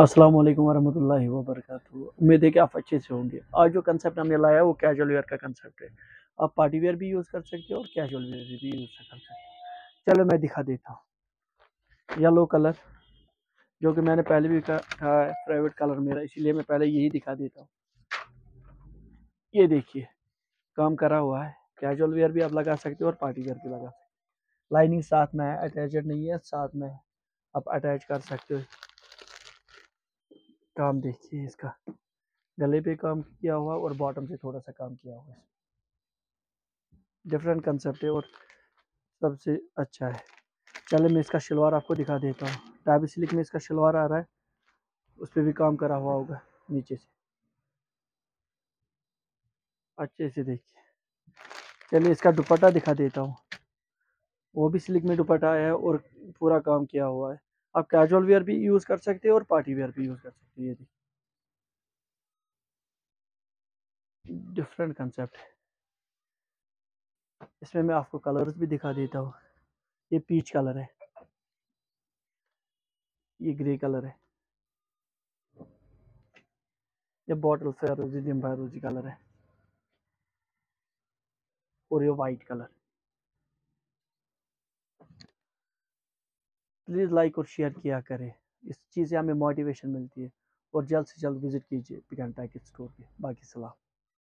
अस्सलाम वालेकुम वरहमतुल्लाहि वबरकातुहू। उम्मीद है कि आप अच्छे से होंगे। आज जो कंसेप्ट हमने लाया है वो कैजुअल वेयर का कंसेप्ट है। आप पार्टी वेयर भी यूज़ कर सकते हो और कैजुअल वेयर भी यूज़ कर सकते हो। चलो मैं दिखा देता हूँ। येलो कलर जो कि मैंने पहले भी कहा है प्राइवेट कलर मेरा, इसीलिए मैं पहले यही दिखा देता हूँ। ये देखिए, काम करा हुआ है। कैजुअल वेयर भी आप लगा सकते हो और पार्टी वेयर भी लगा सकते हो। लाइनिंग साथ में है अटैचड नहीं है, साथ में आप अटैच कर सकते हो। काम देखिए इसका। गले पे काम किया हुआ और बॉटम से थोड़ा सा काम किया हुआ डिफरेंट कंसेप्ट है और सबसे अच्छा है। चले मैं इसका शलवार आपको दिखा देता हूँ। टाइप सिलिक में इसका शलवार आ रहा है। उस पर भी काम करा हुआ होगा, नीचे से। अच्छे से देखिए। चलिए इसका दुपट्टा दिखा देता हूँ। वो भी सिलिक में दुपट्टा है और पूरा काम किया हुआ है। आप कैजुअल वेयर भी यूज़ कर सकते हो और पार्टी वेयर भी यूज़ कर सकते हो, ये डिफरेंट कंसेप्ट इसमें मैं आपको कलर्स भी दिखा देता हूँ। ये पीच कलर है। ये ग्रे कलर है। ये बॉटल फेरोजी दिम्बारोजी कलर है। और ये वाइट कलर प्लीज़ लाइक और शेयर किया करें। इस चीज़ से हमें मोटिवेशन मिलती है और जल्द से जल्द विज़िट कीजिए पिकन टैक स्टोर पर बाकी सलाम।